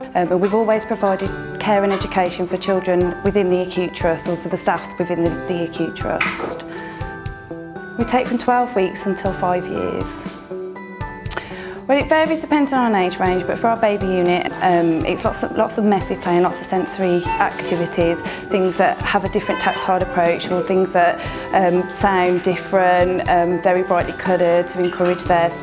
Um, and we've always provided care and education for children within the acute trust or for the staff within the, the acute trust. We take from 12 weeks until five years. Well, it varies depending on age range, but for our baby unit, um, it's lots of, lots of messy play and lots of sensory activities, things that have a different tactile approach or things that um, sound different, um, very brightly coloured to encourage their